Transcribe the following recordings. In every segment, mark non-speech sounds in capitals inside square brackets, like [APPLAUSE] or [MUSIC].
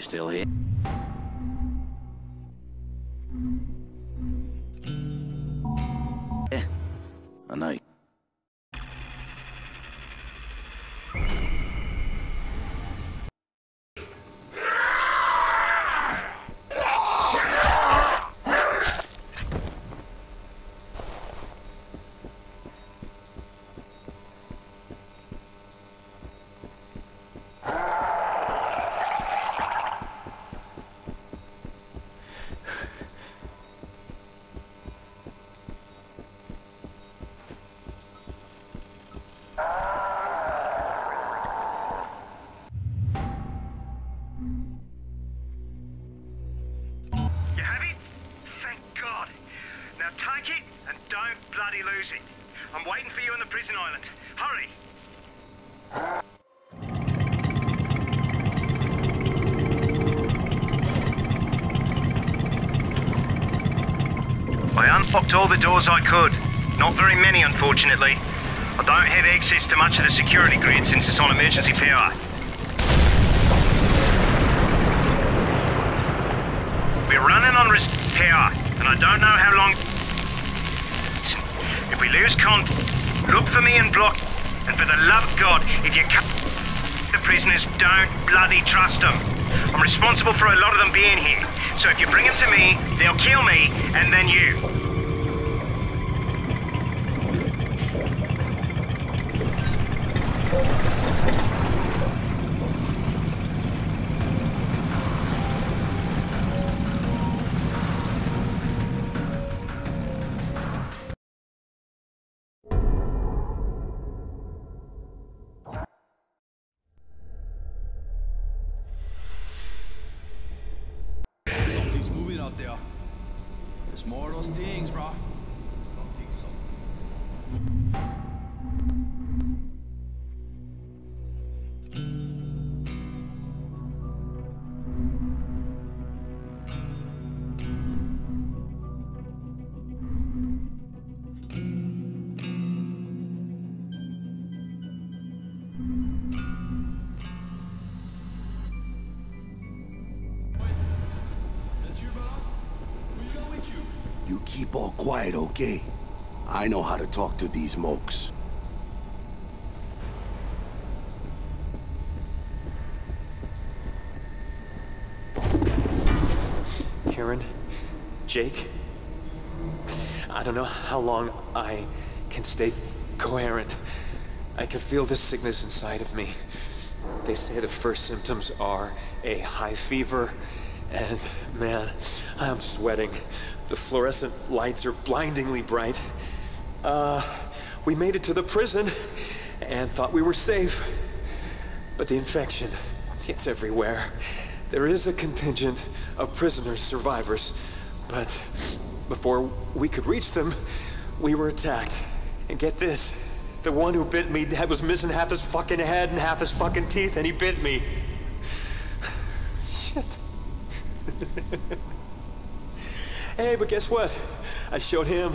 You still here? I unlocked all the doors I could. Not very many, unfortunately. I don't have access to much of the security grid since it's on emergency power. We're running on res- power, and I don't know how long. If we lose contact, look for me and block. And for the love of God, if you cut the prisoners, don't bloody trust them. I'm responsible for a lot of them being here. So if you bring them to me, they'll kill me, and then you. You, keep all quiet, okay? I know how to talk to these mokes. Karen, Jake, I don't know how long I can stay coherent. I can feel this sickness inside of me. They say the first symptoms are a high fever, and man, I'm sweating. The fluorescent lights are blindingly bright. Uh, we made it to the prison and thought we were safe. But the infection, it's everywhere. There is a contingent of prisoners, survivors, but before we could reach them, we were attacked. And get this the one who bit me had- was missing half his fucking head and half his fucking teeth, and he bit me. [SIGHS] Shit. [LAUGHS] hey, but guess what? I showed him.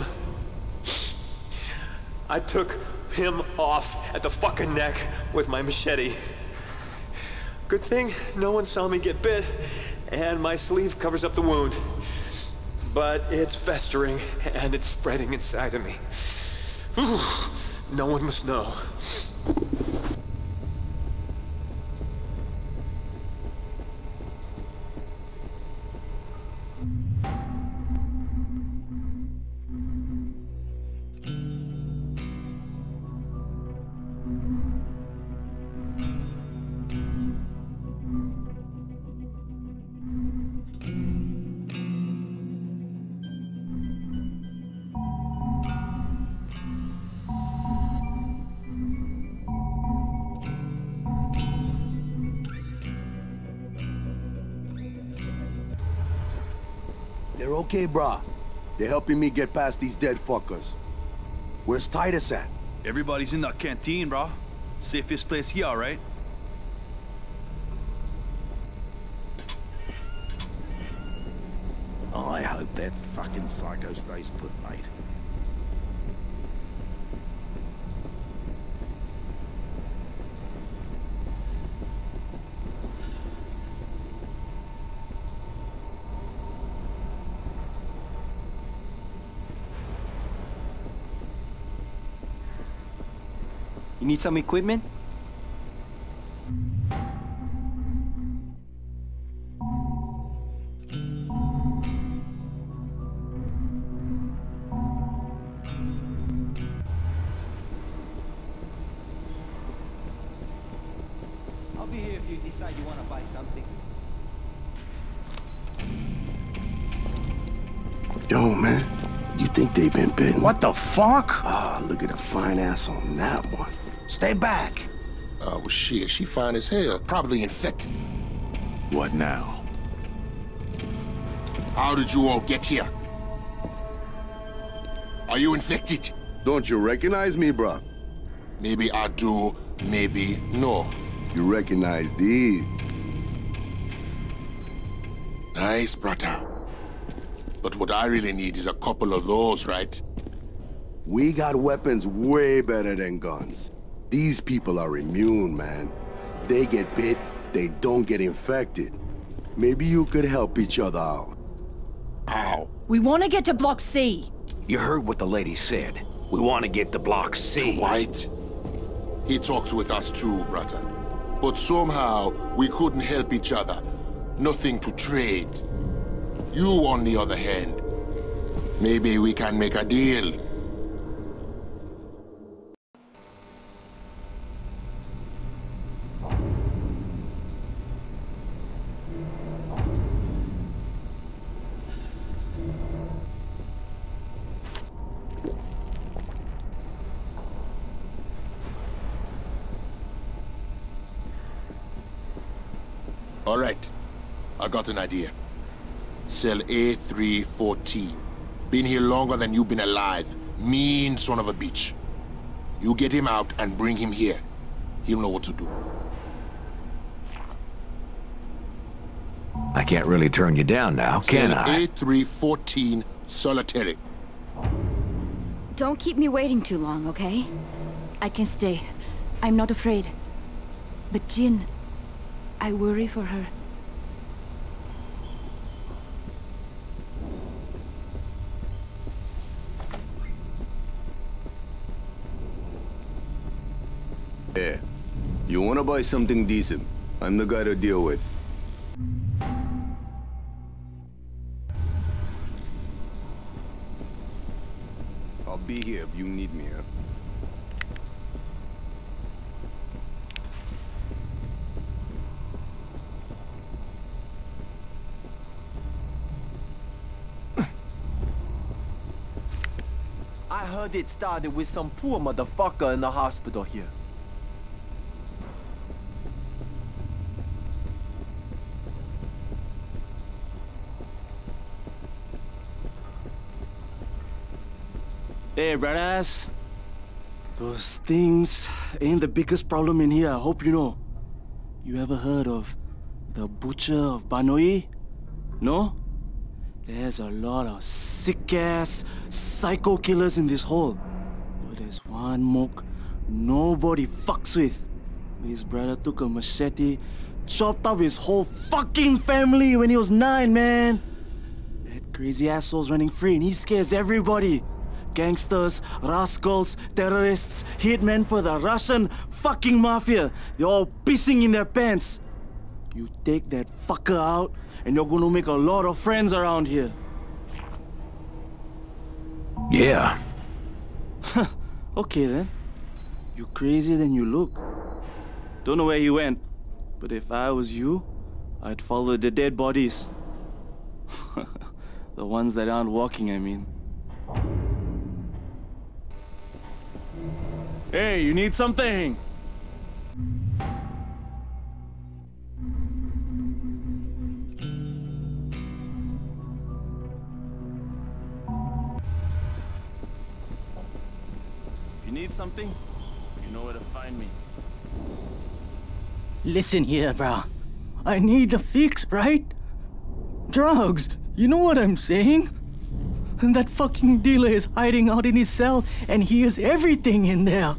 I took him off at the fucking neck with my machete. Good thing no one saw me get bit, and my sleeve covers up the wound. But it's festering and it's spreading inside of me. [SIGHS] no one must know. They're brah. They're helping me get past these dead fuckers. Where's Titus at? Everybody's in the canteen, bro. Safest place here, right? I hope that fucking psycho stays put, mate. You need some equipment? I'll be here if you decide you want to buy something. Yo, man. You think they've been bitten? What the fuck? Ah, look at the fine ass on that one. Stay back. Oh, well, shit, she fine as hell. Probably infected. What now? How did you all get here? Are you infected? Don't you recognize me, bro? Maybe I do, maybe no. You recognize these. Nice, brother. But what I really need is a couple of those, right? We got weapons way better than guns. These people are immune, man. They get bit, they don't get infected. Maybe you could help each other out. How? We want to get to Block C. You heard what the lady said. We want to get to Block C. White? He talked with us too, brother. But somehow, we couldn't help each other. Nothing to trade. You, on the other hand, maybe we can make a deal. All right, I got an idea. Cell A314. Been here longer than you've been alive. Mean son of a bitch. You get him out and bring him here. He'll know what to do. I can't really turn you down now, can Cell I? A314 solitary. Don't keep me waiting too long, okay? I can stay. I'm not afraid. But Jin, I worry for her. Yeah. You wanna buy something decent? I'm the guy to deal with. I'll be here if you need me, huh? I heard it started with some poor motherfucker in the hospital here. Hey, brothers. Those things ain't the biggest problem in here, I hope you know. You ever heard of the Butcher of Banoi? No? There's a lot of sick-ass psycho killers in this hole. But there's one mook nobody fucks with. His brother took a machete, chopped up his whole fucking family when he was nine, man. That crazy asshole's running free and he scares everybody. Gangsters, rascals, terrorists, hitmen for the Russian fucking mafia. They're all pissing in their pants. You take that fucker out, and you're gonna make a lot of friends around here. Yeah. [LAUGHS] Okay then. You're crazier than you look. Don't know where he went, but if I was you, I'd follow the dead bodies. [LAUGHS] the ones that aren't walking, I mean. Hey, you need something? Need something, you know where to find me. Listen here, bro. I need a fix, right? Drugs. You know what I'm saying? And that fucking dealer is hiding out in his cell, and he has everything in there.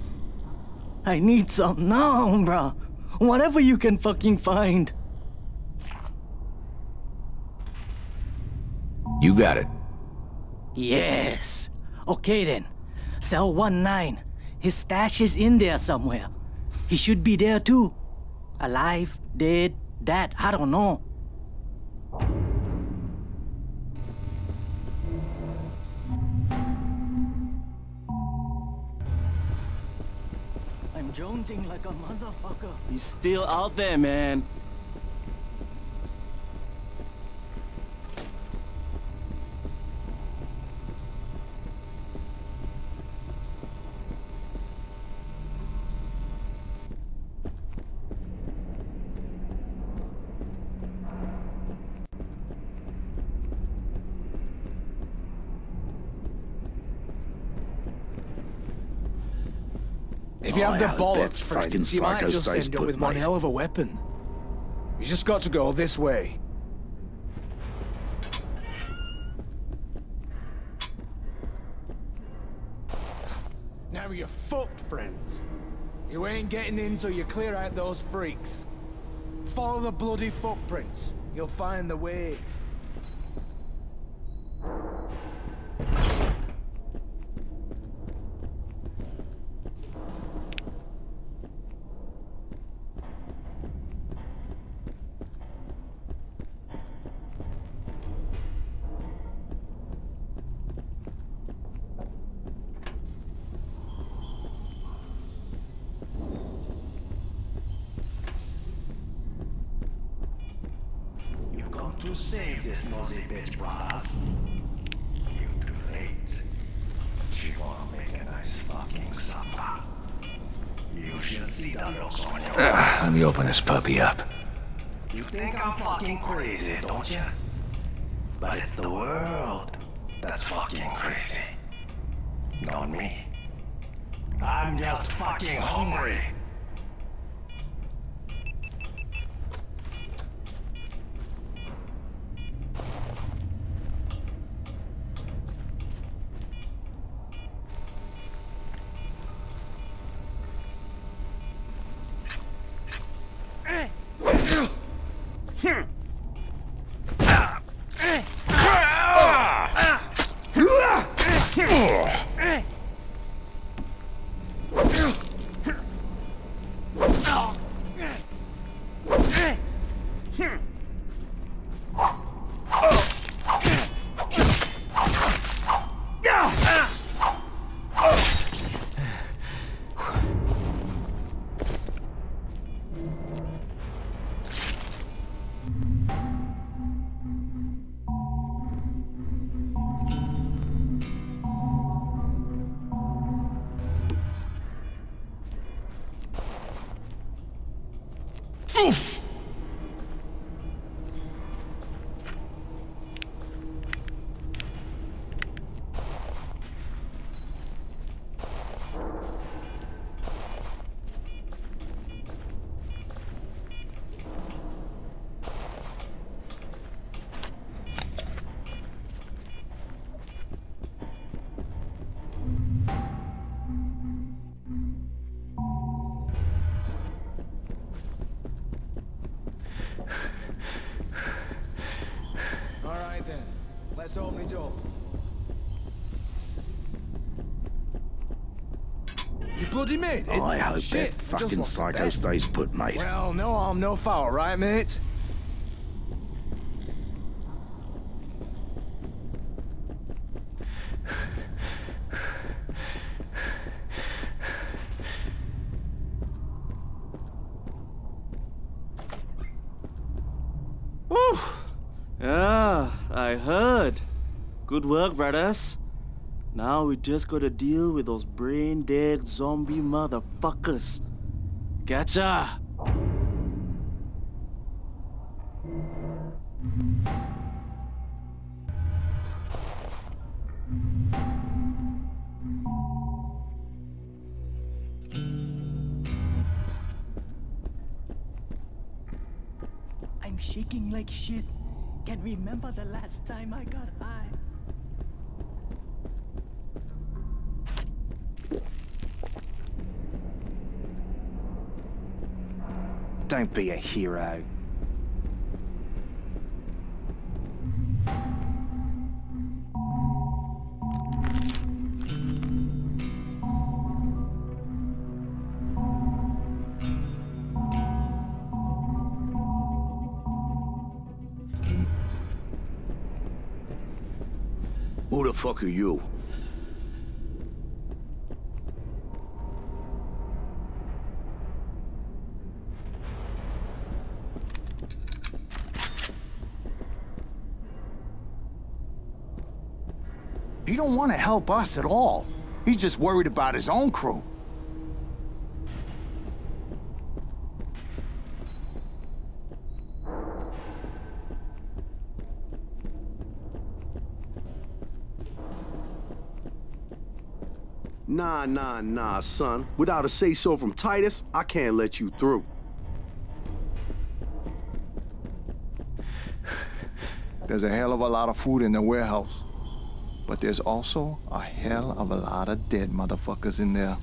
I need some now, bro. Whatever you can fucking find. You got it. Yes. Okay then. Cell 1-9. His stash is in there somewhere. He should be there too. Alive, dead, dead, I don't know. I'm jonesing like a motherfucker. He's still out there, man. You have the bollocks, Frankins, you might just end up with one hell of a weapon. You just got to go this way. Now you're fucked, friends. You ain't getting in till you clear out those freaks. Follow the bloody footprints. You'll find the way. Let's open. You bloody made it? I hope Shit, that fucking psycho stays put, mate. Well, no harm, no foul, right, mate? Whew. Yeah, I heard. Good work, brothers. Now we just gotta deal with those brain dead zombie motherfuckers. Gotcha! I'm shaking like shit. Can't remember the last time I got high. Don't be a hero. Who the fuck are you? Don't want to help us at all. He's just worried about his own crew. Nah, nah, nah, son. Without a say-so from Titus, I can't let you through. There's a hell of a lot of food in the warehouse. But there's also a hell of a lot of dead motherfuckers in there.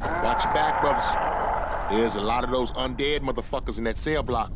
Watch your back, brothers. There's a lot of those undead motherfuckers in that cell block.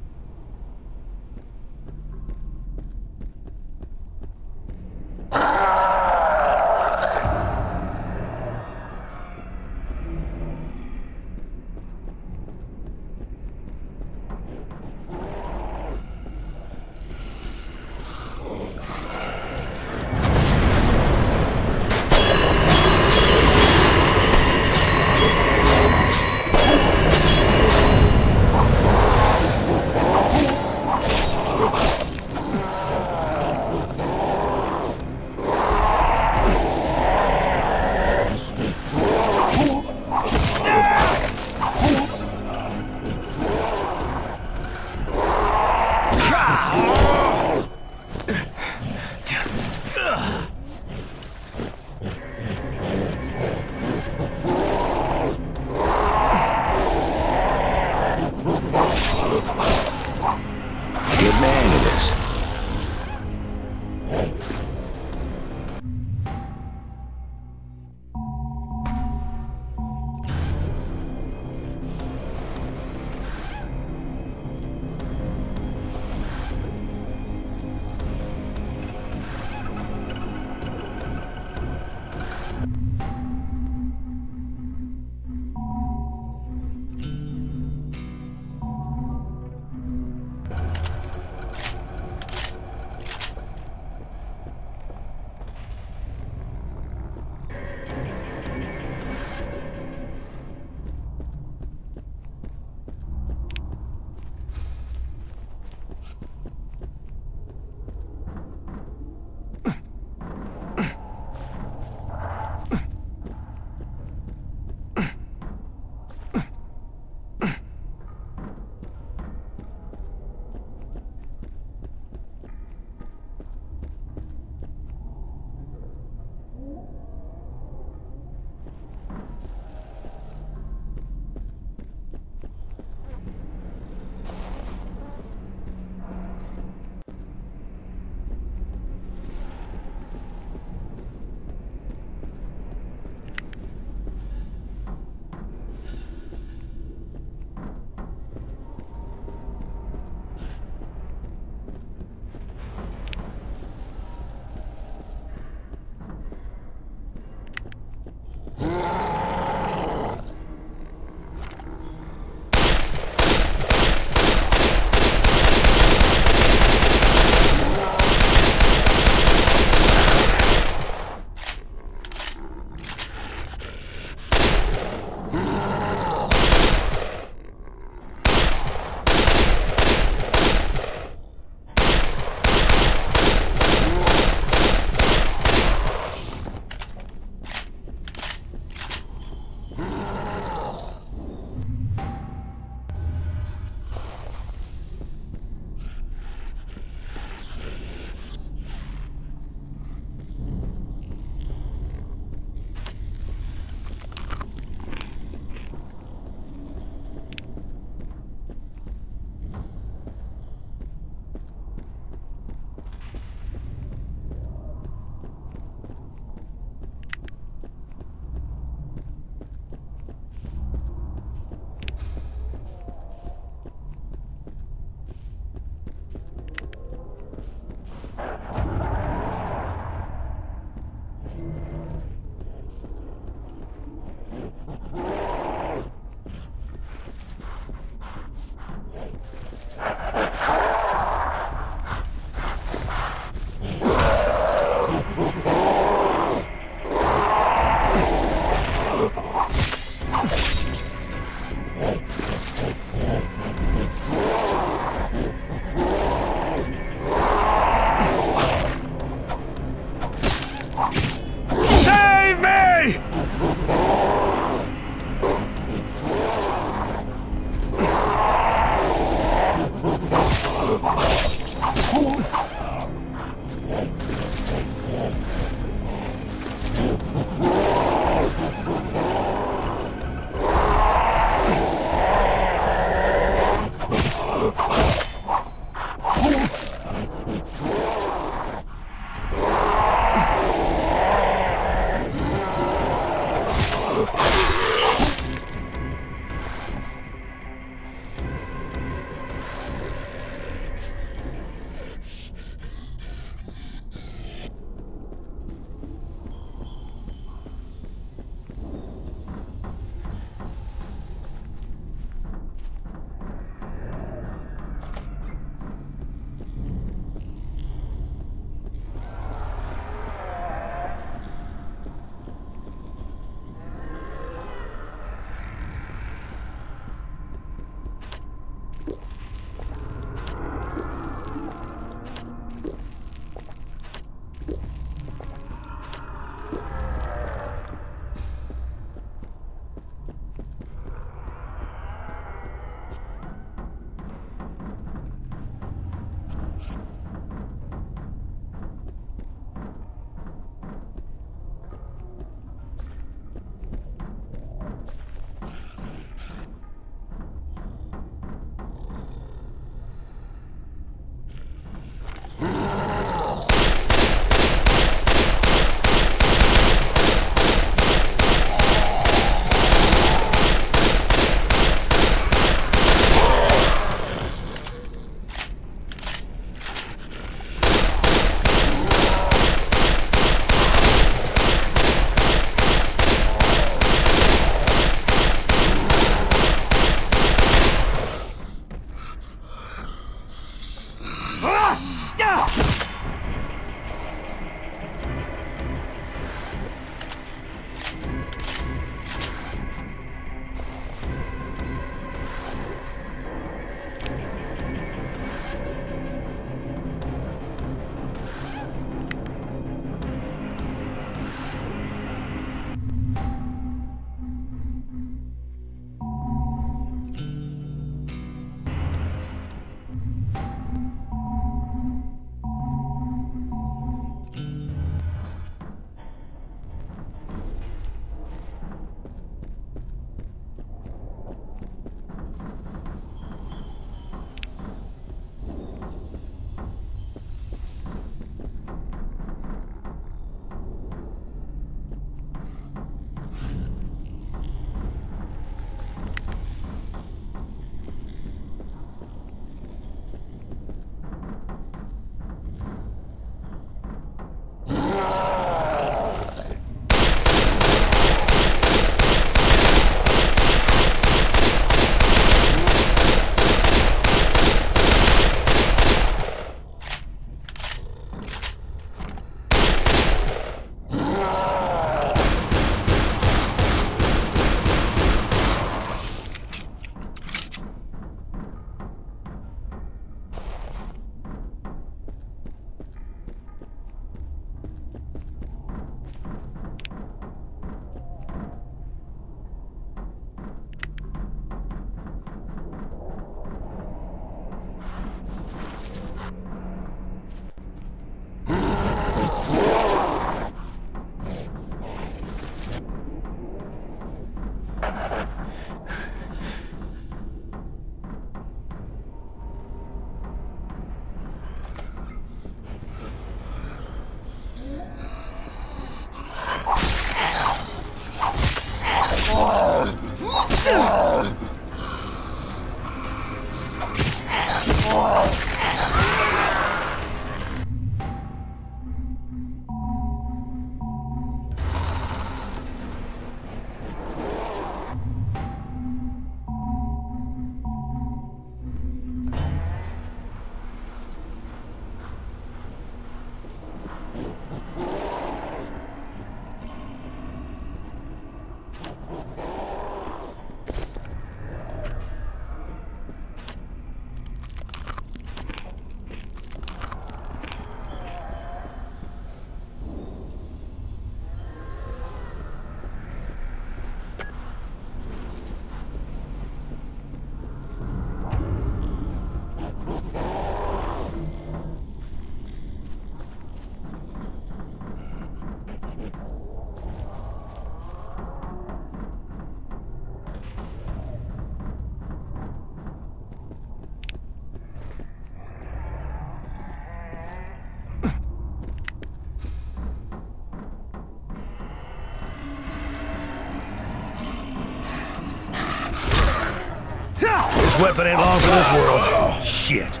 Weapon ain't long for this world. Shit.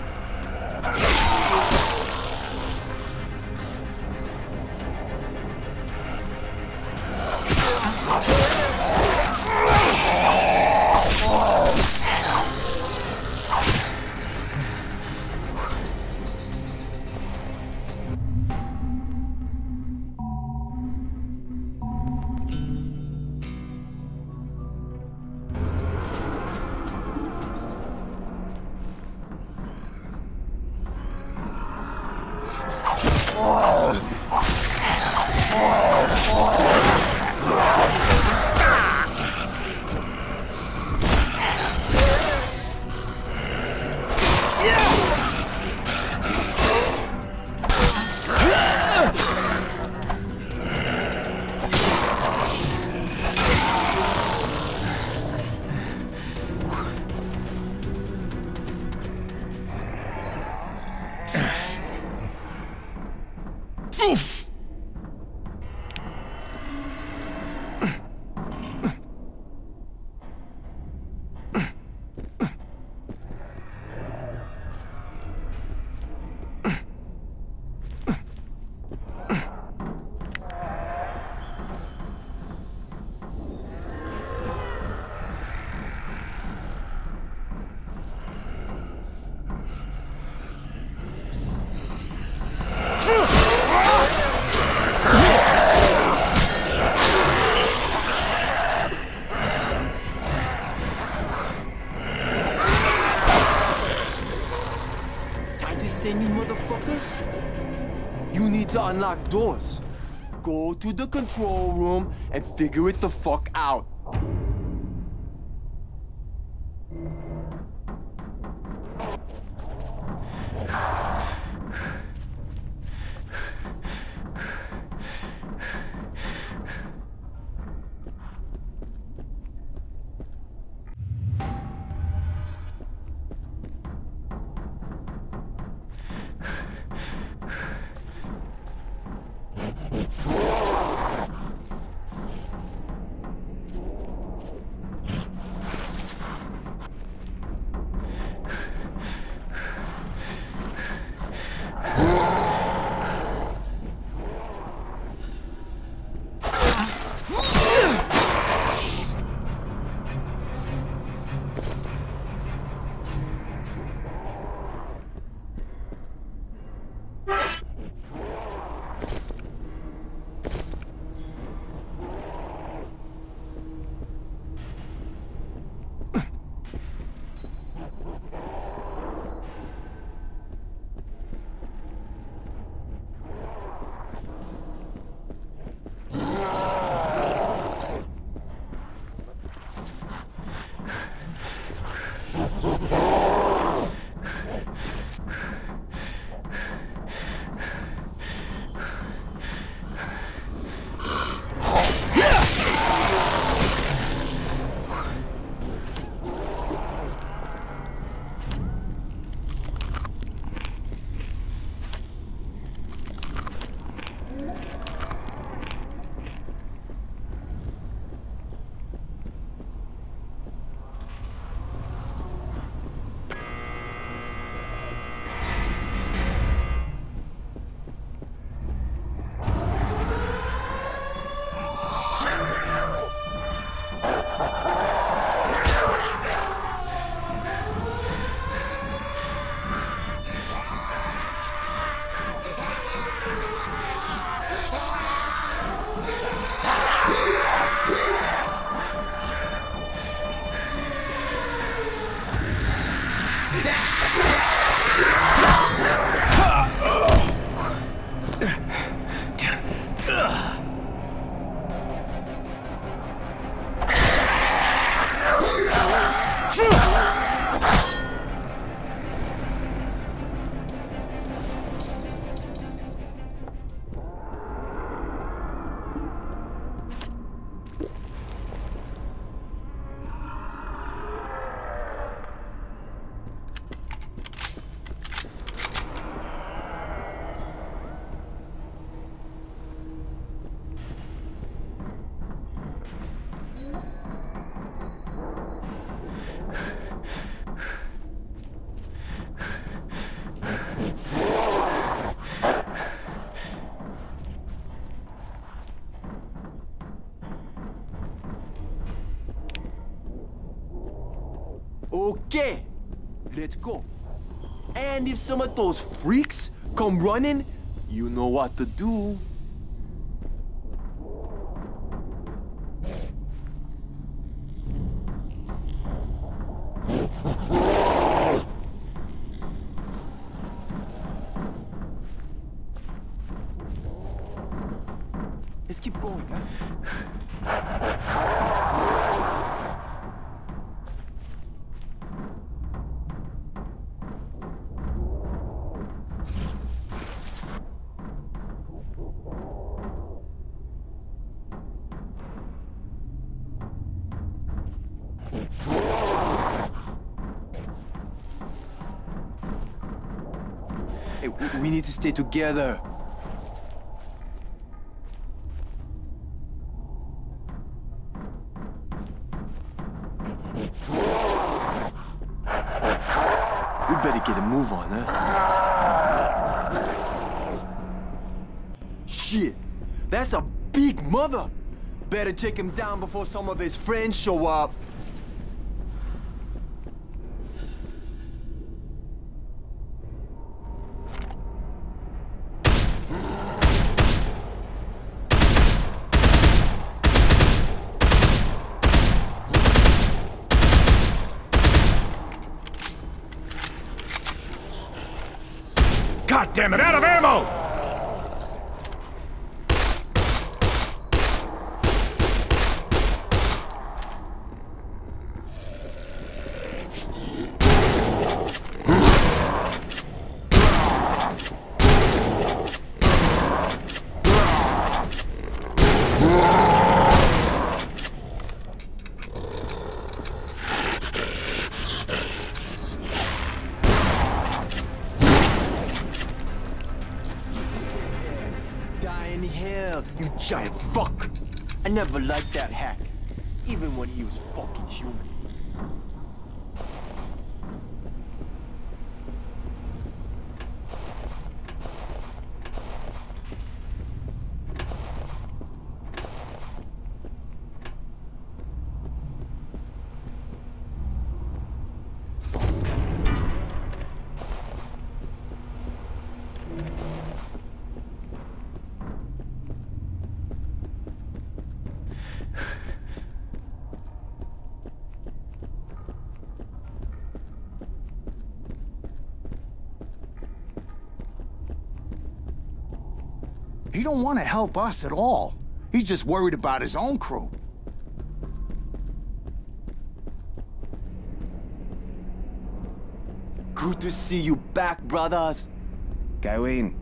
Doors. Go to the control room and figure it the fuck out. Okay, let's go. And if some of those freaks come running, you know what to do. Let's keep going, huh? Need to stay together. We better get a move on, huh? Shit, that's a big mother. Better take him down before some of his friends show up. Giant fuck! I never liked that hack, even when he was fucking human. He don't want to help us at all. He's just worried about his own crew. Good to see you back, brothers. Go in.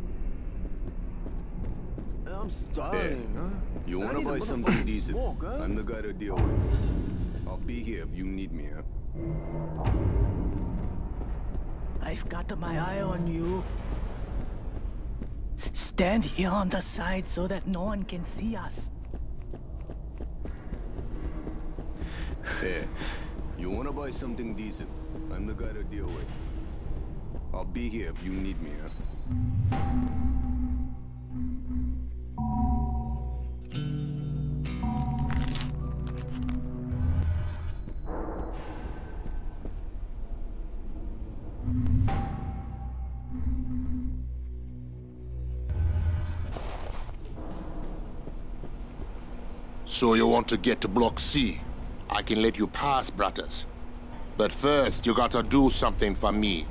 I'm starving, huh? You wanna buy something motherfucking decent? smoke, huh? I'm the guy to deal with. I'll be here if you need me, huh? I've got my eye on you. Stand here on the side so that no one can see us. Hey, you wanna buy something decent? I'm the guy to deal with. I'll be here if you need me, huh? So you want to get to Block C? I can let you pass, brothers. But first, you gotta do something for me.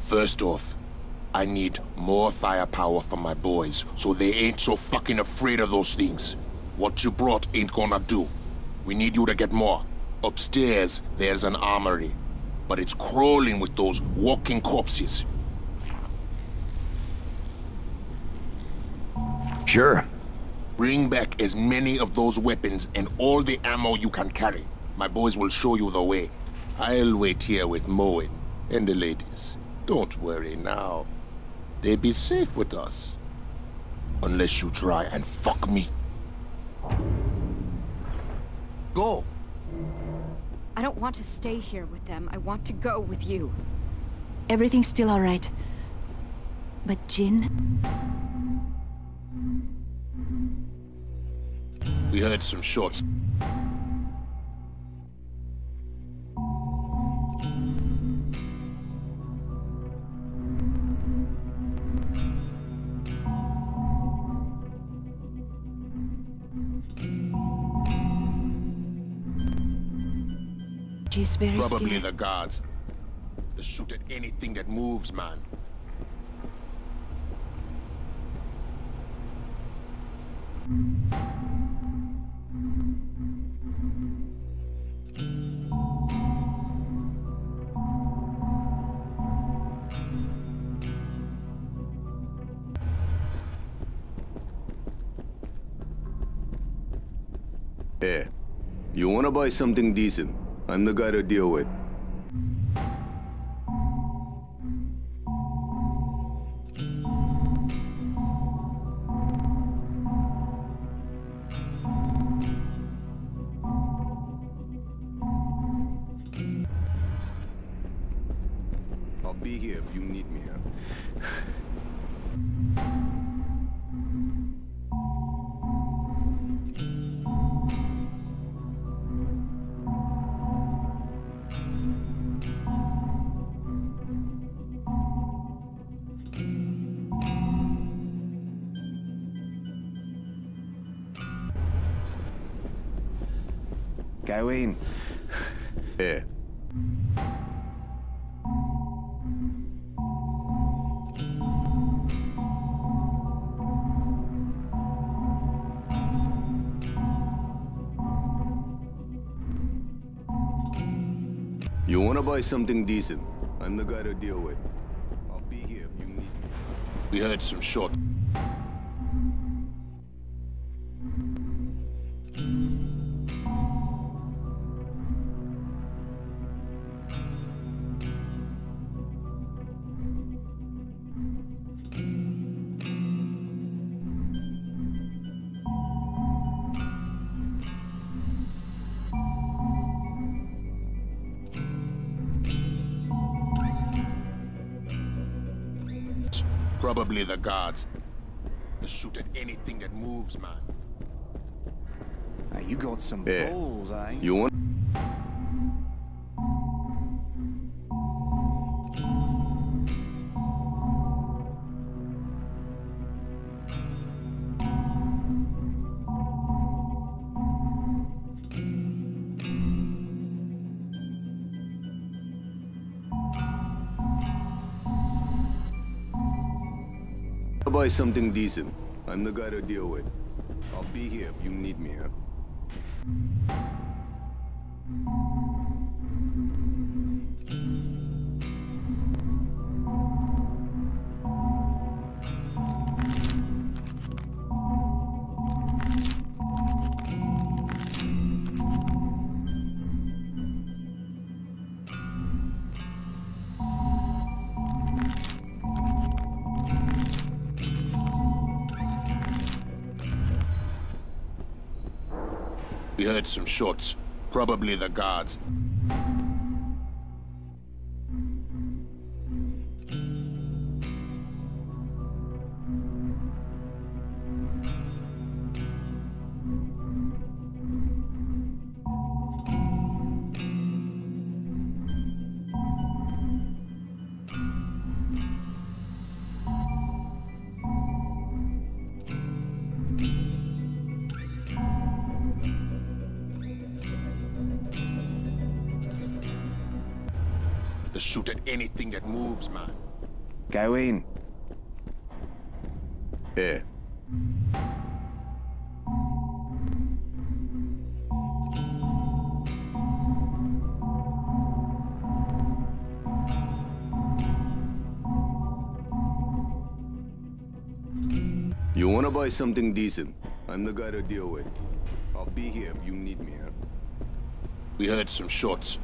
First off, I need more firepower for my boys, so they ain't so fucking afraid of those things. What you brought ain't gonna do. We need you to get more. Upstairs, there's an armory, but it's crawling with those walking corpses. Sure. Bring back as many of those weapons and all the ammo you can carry. My boys will show you the way. I'll wait here with Mowen and the ladies. Don't worry now. They'll be safe with us. Unless you try and fuck me. Go. I don't want to stay here with them. I want to go with you. Everything's still all right. But Jin, We heard some shots. Probably scared. the guards. They shoot at anything that moves, man. Buy something decent? I'm the guy to deal with. I'll be here if you need me. [LAUGHS] Yeah. You wanna buy something decent? I'm the guy to deal with. I'll be here if you need me. We heard some short. The guards. They shoot at anything that moves, man. Now, you got some Yeah. balls, eh? You want? Buy something decent. I'm the guy to deal with. I'll be here if you need me. Huh? Probably the guards. They shoot at anything that moves, man. Go in. Yeah. You wanna buy something decent? I'm the guy to deal with. I'll be here if you need me. Huh? We heard some shots.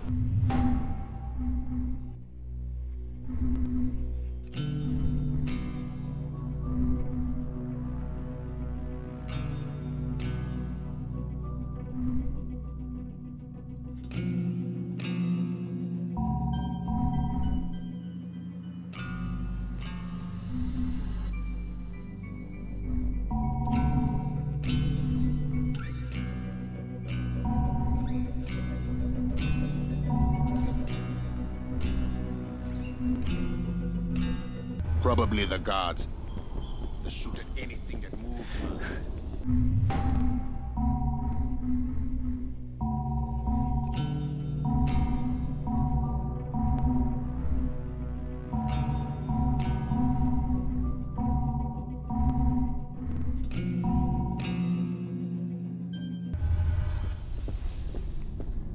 the guards. They shoot at anything that moves.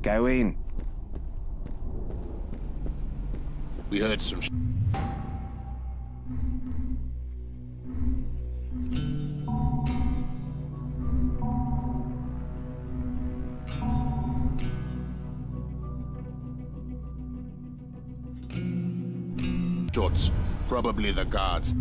Go in. We heard some Probably the guards.